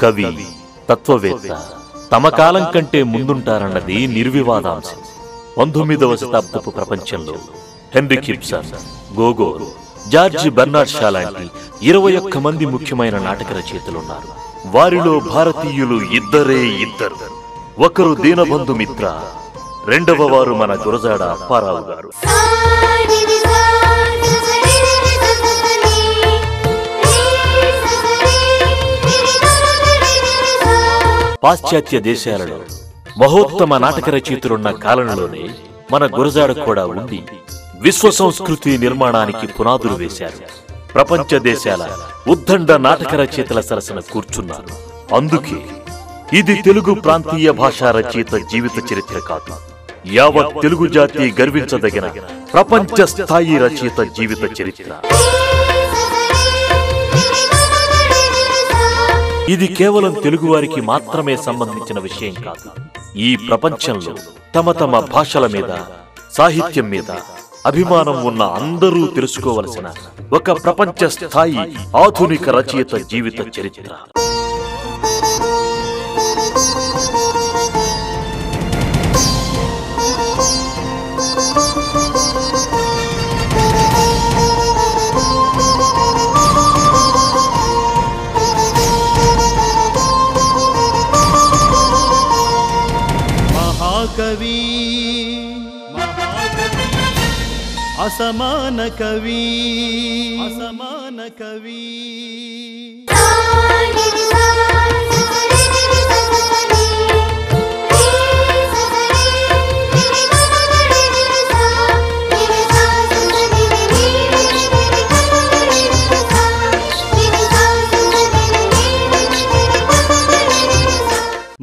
కవి తత్వవేత్త తమ కాలం కంటే ముందుంటారన్నది నిర్వివాదాంశం. పంతొమ్మిదవ శతాబ్దపు ప్రపంచంలో Henrik Ibsen Gogol George Bernard Shaw లాంటి ఇరవై ఒక్క మంది ముఖ్యమైన నాటక రచయితలున్నారు. వారిలో భారతీయులు ఇద్దరే ఇద్దరు. ఒకరు దీనబంధు మిత్ర రెండవ వారు మన గురజాడ అప్పారావు గారు. పాశ్చాత్య దేశాలలో మహోత్తమ నాటక రచయితలున్న కాలంలోనే మన గురజాడ కూడా ఉండి విశ్వ సంస్కృతి నిర్మాణానికి పునాదులు వేశారు. ప్రపంచ దేశాల ఉద్దండ నాటక రచయితల సరసన కూర్చున్నారు. అందుకే ఇది తెలుగు ప్రాంతీయ భాషా రచయిత జీవిత చరిత్ర కాదు. యావత్ తెలుగు జాతి గర్వించదగిన ప్రపంచ స్థాయి రచయిత జీవిత చరిత్ర. ఇది కేవలం తెలుగువారికి మాత్రమే సంబంధించిన విషయం కాదు. ఈ ప్రపంచంలో తమ తమ భాషల మీద సాహిత్యం మీద అభిమానం ఉన్న అందరూ తెలుసుకోవలసిన ఒక ప్రపంచ స్థాయి ఆధునిక రచయిత జీవిత చరిత్ర. మహాకవి అసమాన కవి అసమాన కవి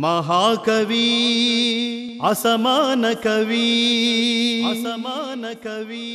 ಮಹಾಕವಿ ಅಸಮಾನ ಕವಿ ಅಸಮಾನ ಕವಿ